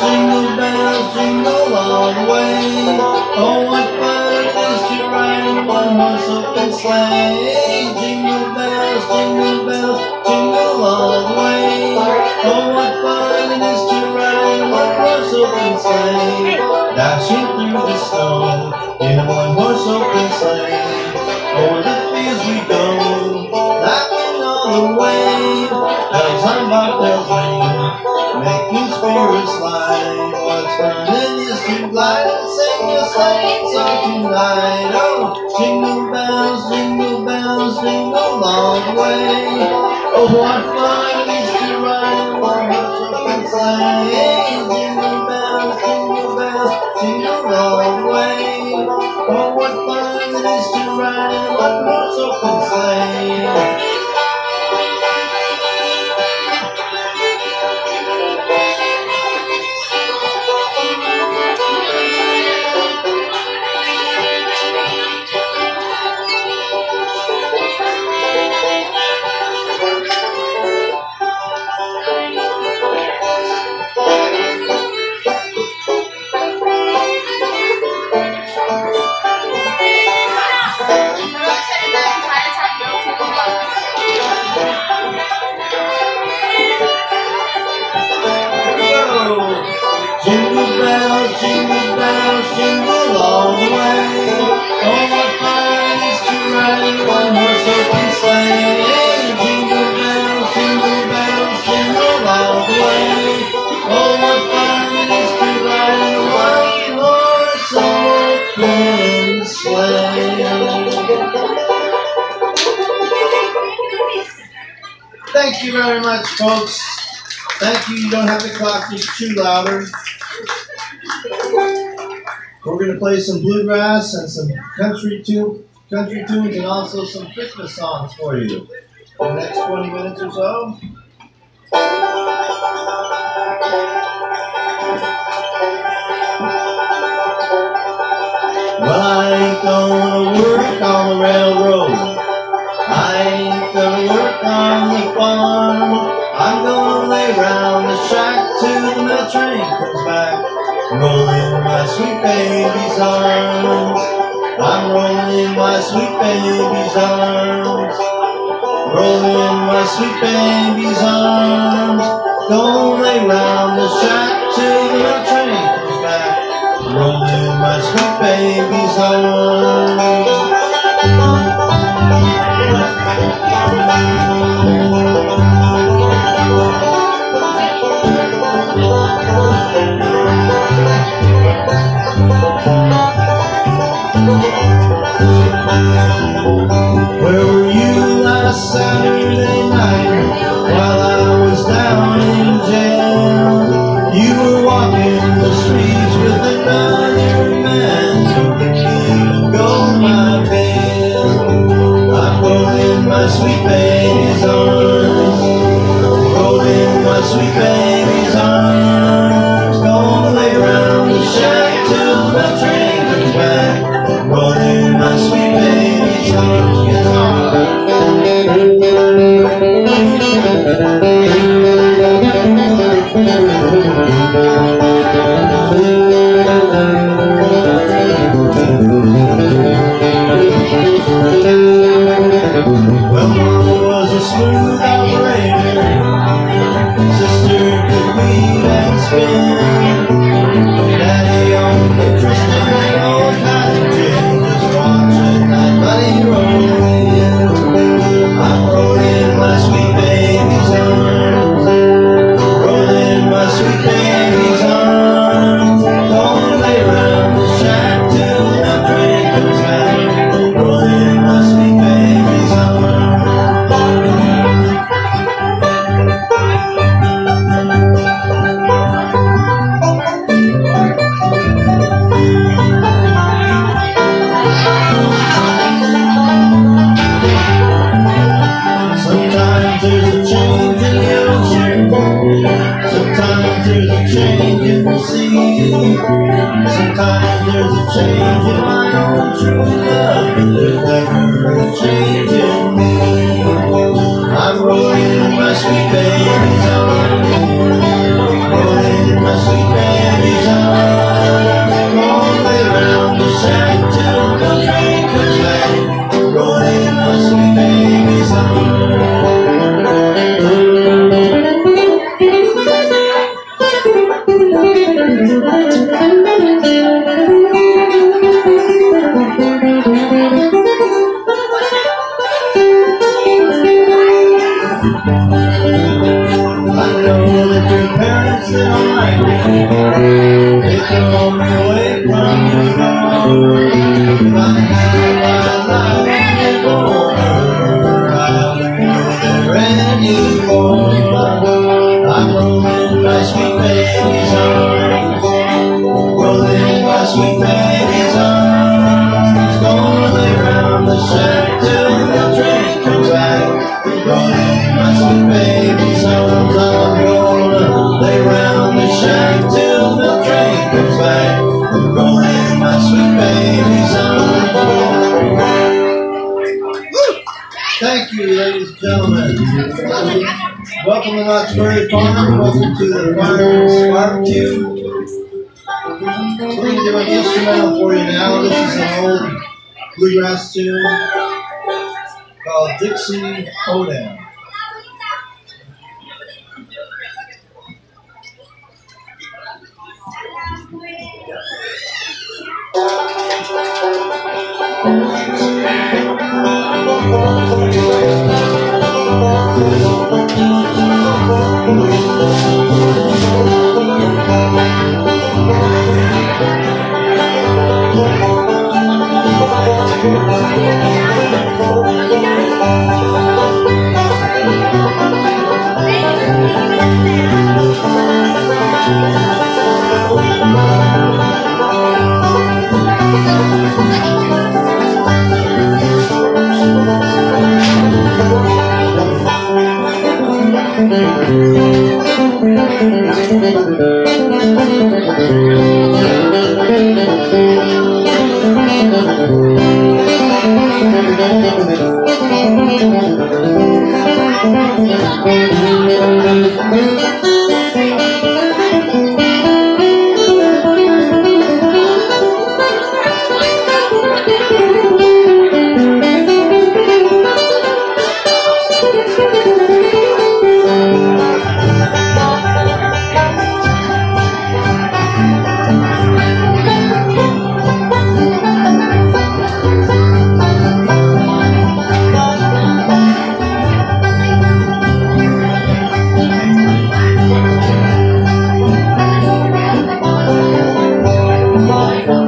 jingle bells jingle all the way. Oh, what fun it is to ride in one horse open sleigh. Jingle bells, jingle bells, jingle all the way. Oh, what fun it is to ride in one horse open sleigh. Dashing through the snow in a one horse open sleigh. Oh, Over the fields we go, laughing all the way. Now time about bells ring making spirits light. What's it is to glide and sing a sleighing song tonight. Oh, jingle bells, jingle bells, jingle the way. Oh, what fun it is to ride in a open sleigh. Jingle bells, jingle bells, jingle the way. Oh, what fun it is to ride in a open sleigh. You very much, folks. Thank you. You don't have to clap just too louder. We're going to play some bluegrass and some country tune, country tunes, and also some Christmas songs for you in the next 20 minutes or so. Well, I ain't gonna work on the railroad. I ain't gonna work on the comes back. Rolling my sweet baby's arms. I'm rolling my sweet baby's arms. Rolling my sweet baby's arms. Gonna round the shack till the train comes back. Rolling my sweet baby's arms. Where smooth me. Welcome to Knott's Berry Farm. Welcome to the Farmers Barbecue. We're going to do an instrumental for you now. This is an old bluegrass tune called Dixie Hoedown. Thank you, Thank you.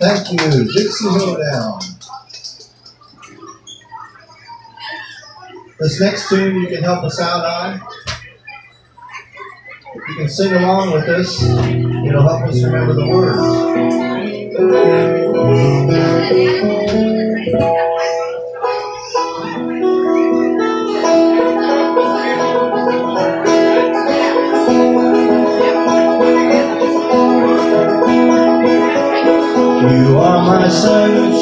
Dixie Hoedown. This next tune you can help us out on. You can sing along with us, it'll help us remember the words.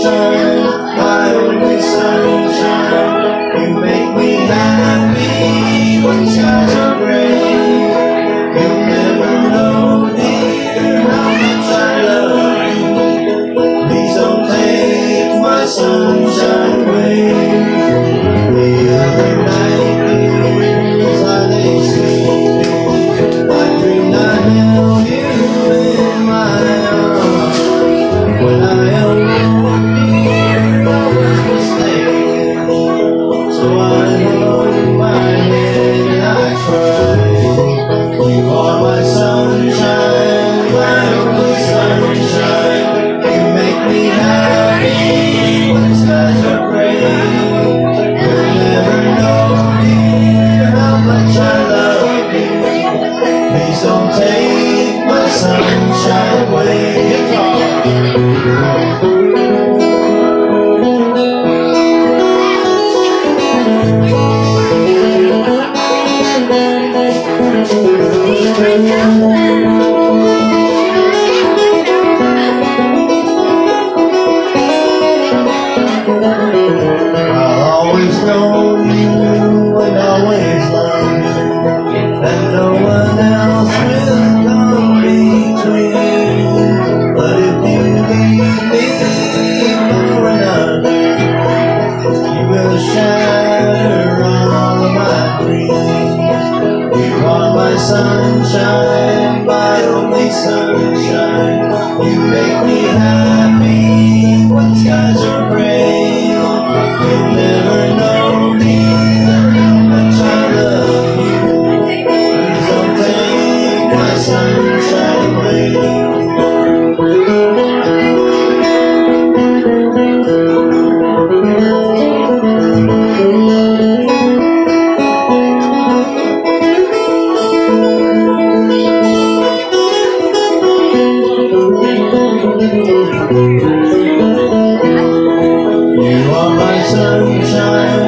Sunshine, my only sunshine. Will shatter all my dreams. You are my sunshine, my only sunshine. You make me happy when skies are gray. You'll never know me You. are my sunshine,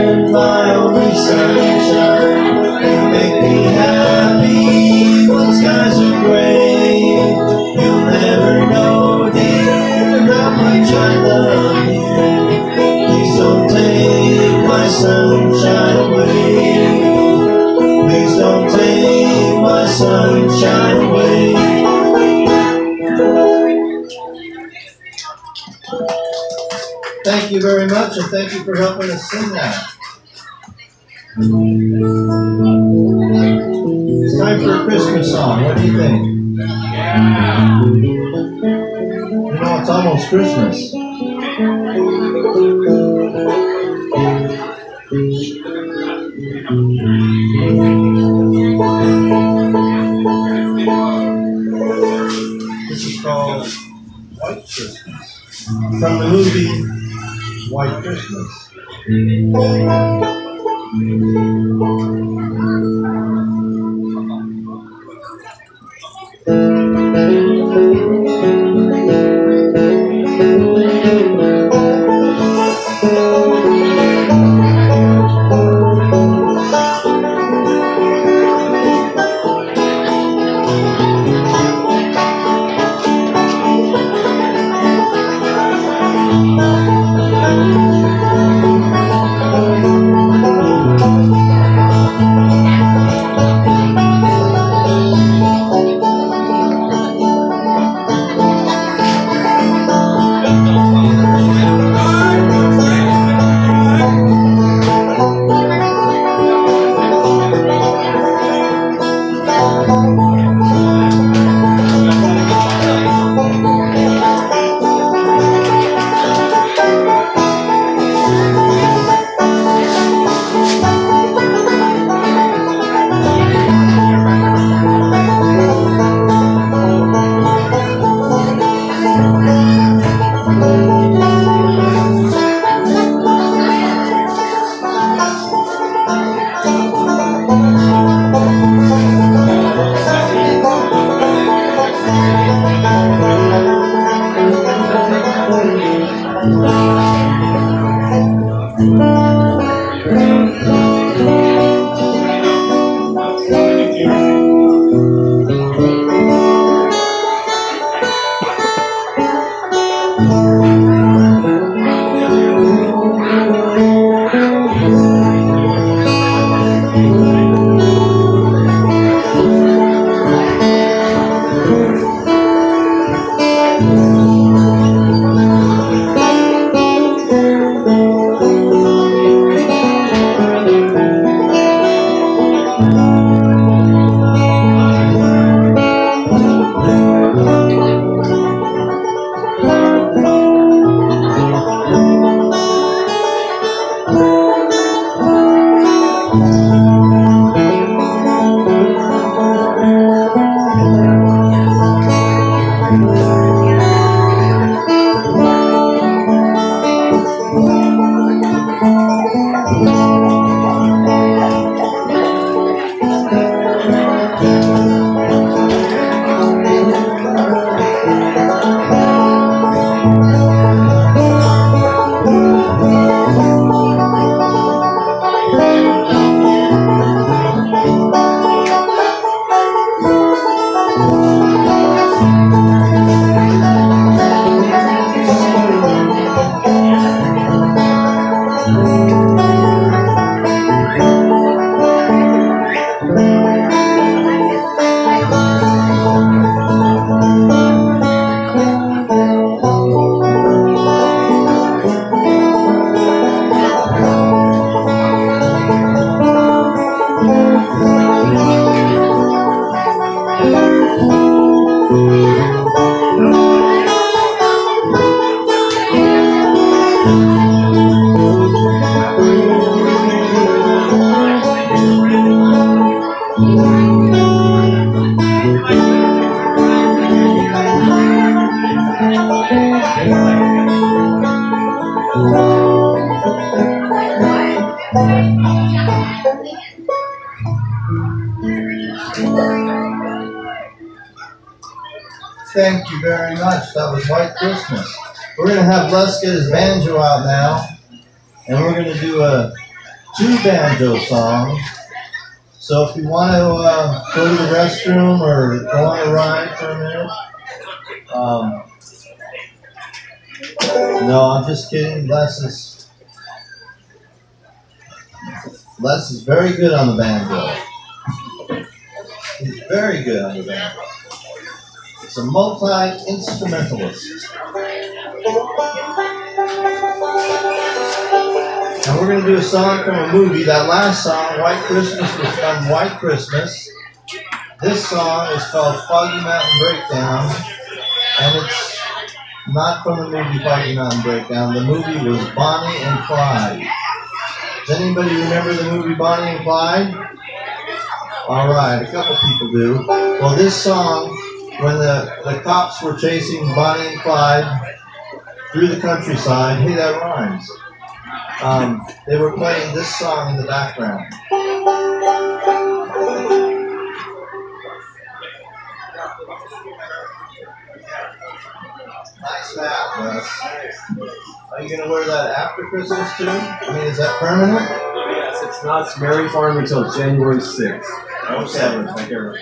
much, and thank you for helping us sing that. It's time for a Christmas song. What do you think? You know, it's almost Christmas. This is called White Christmas from the movie White you. Thank you very much. That was White Christmas. We're going to have Les get his banjo out now, and we're going to do a two banjo song. So if you want to uh, go to the restroom or go on a ride for a minute, um, no, I'm just kidding. Les is Les is very good on the banjo. He's very good on the banjo. He's a multi instrumentalist. And we're going to do a song from a movie. That last song, White Christmas, was from White Christmas. This song is called Foggy Mountain Breakdown, and it's not from the movie Foggy Mountain Breakdown. The movie was Bonnie and Clyde. Does anybody remember the movie Bonnie and Clyde? All right, a couple people do. Well, this song, when the, the cops were chasing Bonnie and Clyde through the countryside, hey, that rhymes um, they were playing this song in the background. Nice hat, Wes. Are you going to wear that after Christmas too? I mean, is that permanent? Yes, it's Knott's Merry Farm until January 6th. Oh, seven. Thank you.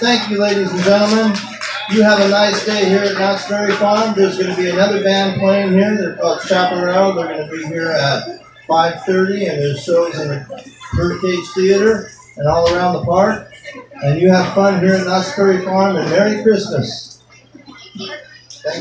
Thank you, ladies and gentlemen. You have a nice day here at Knott's Berry Farm. There's going to be another band playing here. They're called Chaparral. They're going to be here at 5.30, and there's shows in the Birdcage Theater and all around the park. And you have fun here at Knott's Berry Farm, and Merry Christmas.